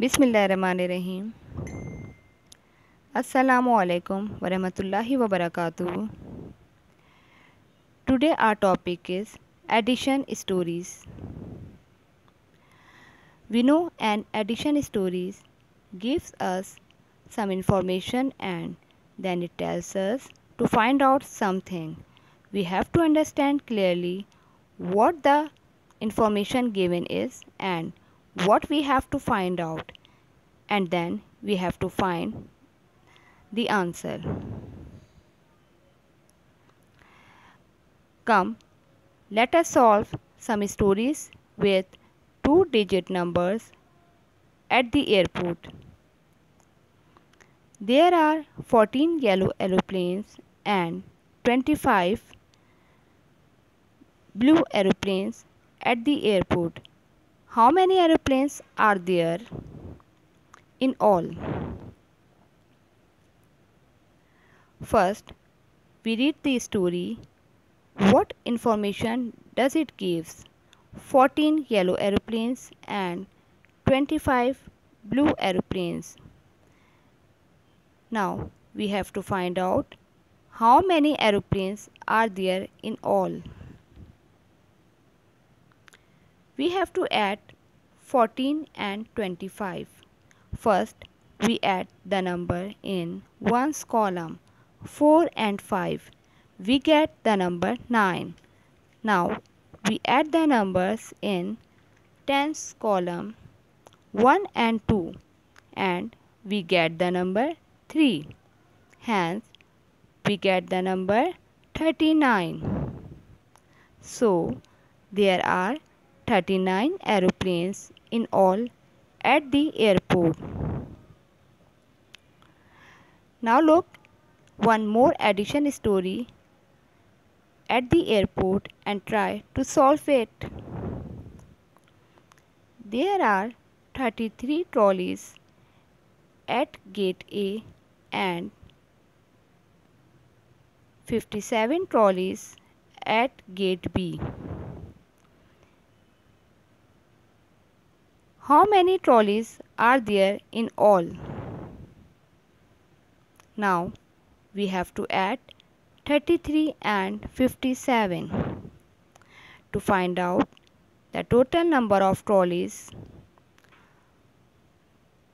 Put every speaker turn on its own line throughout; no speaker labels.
बिसमीम असलकम वरहमतुल्लाहि वबरकातुहू Today our topic is addition stories. We know an addition stories gives us some information and then it tells us to find out something. We have to understand clearly what the information given is and what we have to find out and then we have to find the answer. Come, let us solve some stories with two digit numbers at the airport. There are 14 yellow aeroplanes and 25 blue aeroplanes at the airport. How many aeroplanes are there in all? First, we read the story. What information does it give? 14 yellow aeroplanes and 25 blue aeroplanes. Now, we have to find out how many aeroplanes are there in all we have to add 14 and 25. First, we add the number in ones column 4 and 5. We get the number 9. Now, we add the numbers in tens column 1 and 2 and we get the number 3. Hence, we get the number 39. So, there are 39 aeroplanes in all at the airport. Now look one more addition story at the airport and try to solve it. There are 33 trolleys at gate A and 57 trolleys at gate B. How many trolleys are there in all? Now we have to add 33 and 57 to find out the total number of trolleys.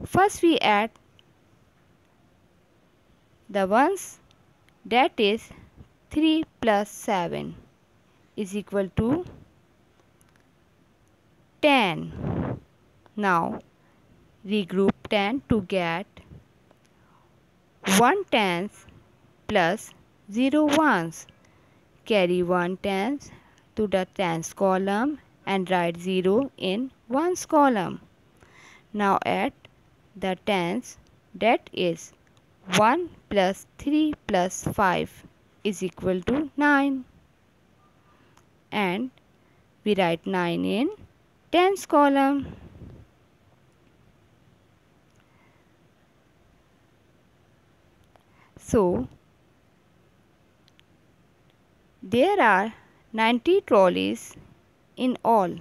First we add the ones that is 3 plus 7 is equal to 10. Now regroup 10 to get 1 tens plus 0 ones. Carry 1 tens to the tens column and write 0 in ones column. Now add the tens that is 1 plus 3 plus 5 is equal to 9 and we write 9 in tens column. So, there are 90 trolleys in all.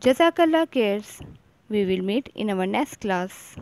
Jazakallah cares. We will meet in our next class.